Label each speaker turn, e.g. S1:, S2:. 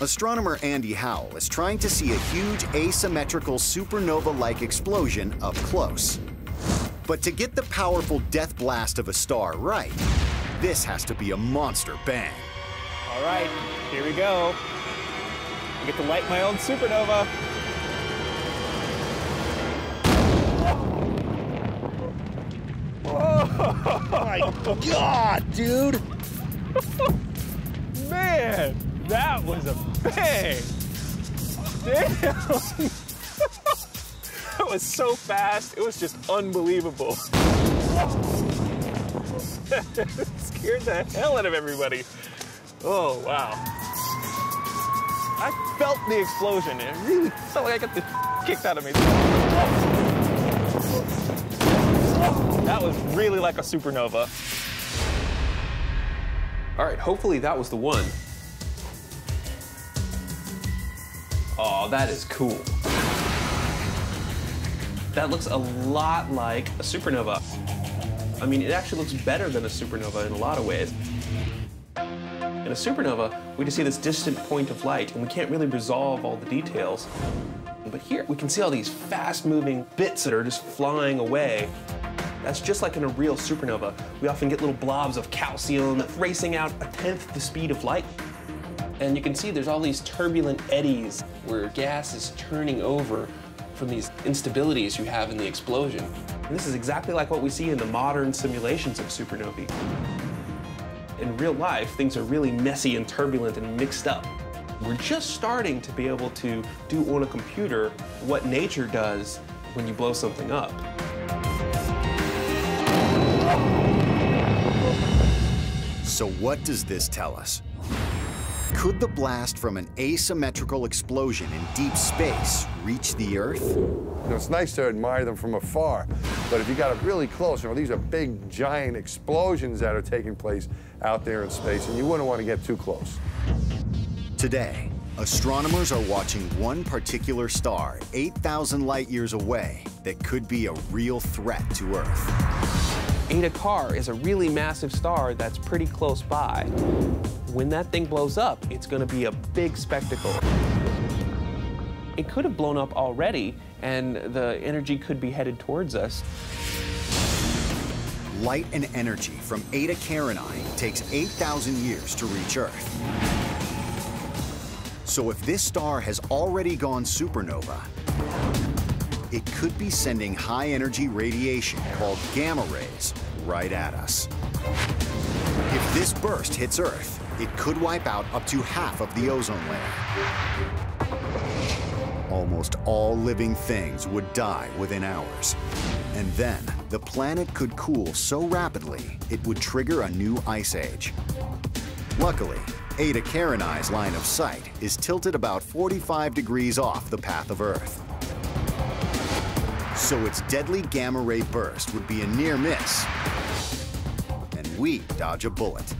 S1: Astronomer Andy Howell is trying to see a huge asymmetrical supernova-like explosion up close. But to get the powerful death blast of a star right, this has to be a monster bang.
S2: All right, here we go. I get to light my own supernova.
S3: Oh my God, dude!
S2: Man, that was a bang! Damn! that was so fast, it was just unbelievable. scared the hell out of everybody. Oh, wow. I felt the explosion. It really felt like I got the kicked out of me. That was really like a supernova.
S4: All right, hopefully that was the one. Oh, that is cool. That looks a lot like a supernova. I mean, it actually looks better than a supernova in a lot of ways. In a supernova, we just see this distant point of light, and we can't really resolve all the details. But here, we can see all these fast-moving bits that are just flying away. That's just like in a real supernova. We often get little blobs of calcium racing out a tenth the speed of light. And you can see there's all these turbulent eddies where gas is turning over from these instabilities you have in the explosion. And this is exactly like what we see in the modern simulations of supernovae. In real life, things are really messy and turbulent and mixed up. We're just starting to be able to do on a computer what nature does when you blow something up.
S1: So what does this tell us? Could the blast from an asymmetrical explosion in deep space reach the Earth?
S5: You know, it's nice to admire them from afar, but if you got up really close, you know, these are big, giant explosions that are taking place out there in space, and you wouldn't want to get too close.
S1: Today, astronomers are watching one particular star 8,000 light years away that could be a real threat to Earth.
S4: Eta Car is a really massive star that's pretty close by. When that thing blows up, it's going to be a big spectacle. It could have blown up already, and the energy could be headed towards us.
S1: Light and energy from Eta Carinae takes 8,000 years to reach Earth. So if this star has already gone supernova, it could be sending high-energy radiation called gamma rays right at us. This burst hits Earth, it could wipe out up to half of the ozone layer. Almost all living things would die within hours. And then, the planet could cool so rapidly, it would trigger a new ice age. Luckily, Eta Carinae's line of sight is tilted about 45 degrees off the path of Earth. So its deadly gamma ray burst would be a near miss. We dodge a bullet.